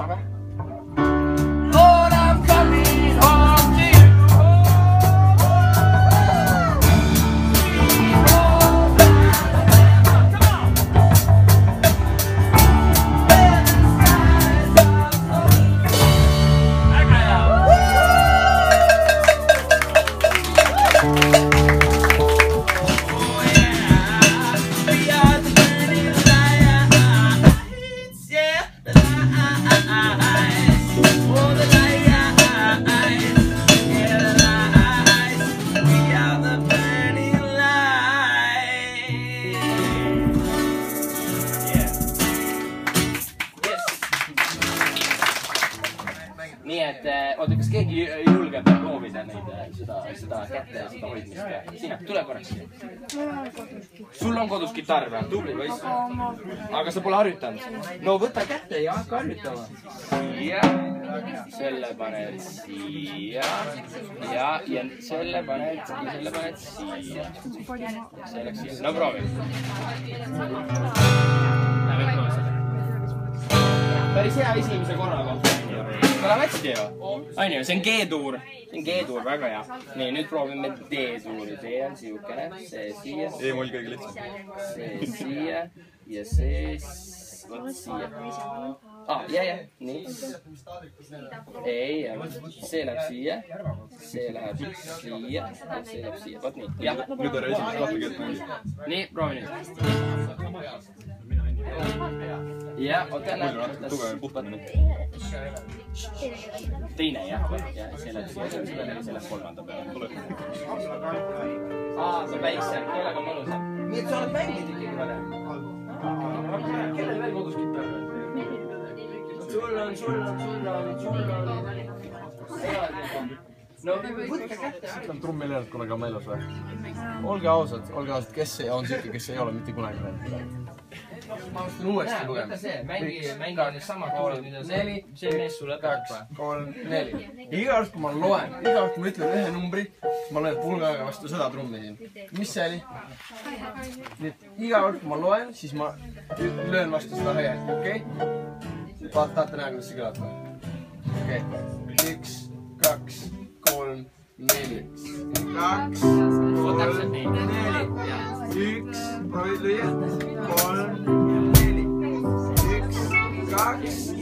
kassa või? Et eh, oota, kas keegi julgeb proovida neid, seda, seda kätte ja seda hoidmist? sina, tule korraks sul on kodus kitarr või? tubli poiss. aga sa pole harjutanud? no võta kätte ja hakka harjutama. siia, selle paned siia ja, ja selle paned, selle paned siia. see läks siia, no proovi. päris hea esimese korraga. Kõlab hästi ju, onju, see on G-tuur, see on G-tuur, väga hea. nii, nüüd proovime D-tuuri, see on siukene, see siia, E-moll kõige lihtsam. see siia ja see vot siia. ah, ja, ja, nii. ei, see läheb siia, see läheb siia see läheb siia, vot nii, jah. nüüd ära esimest kahte keelt mängida. nii, proovi nüüd. Ja oota, muidu natuke tugevam puhtamine. teine jah, ja see ja see läheb kolmanda peale. aa, see on väiksem, kellega mõnusam. nii et sa oled mänginud ikkagi varem? kellel veel kodus kitarr on? sul on, sul on, sul on, sul on. no võtke kätte. on trumm ei löönud kunagi oma elus või? olge ausad, olge ausad, kes on siuke, kes ei ole mitte kunagi löönud? Uuesti lugema. mängi, mängi need samad tuulid, mida see neli, see mees sulle kaks õpetab., kolm, neli. iga kord, kui ma loen, iga kord, kui ma ütlen ühe numbri, ma löön pulgaga vastu seda trummi siin. mis see oli? nii et iga kord, kui ma loen, siis ma löön vastu seda hõiet, okei okay?? tahate näha, kuidas see kõlab või? okei okay., üks, kaks, kolm, neli. kaks, kolm, neli. üks, proovid lüüa, kolm, kaks,